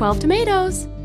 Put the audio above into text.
12 tomatoes.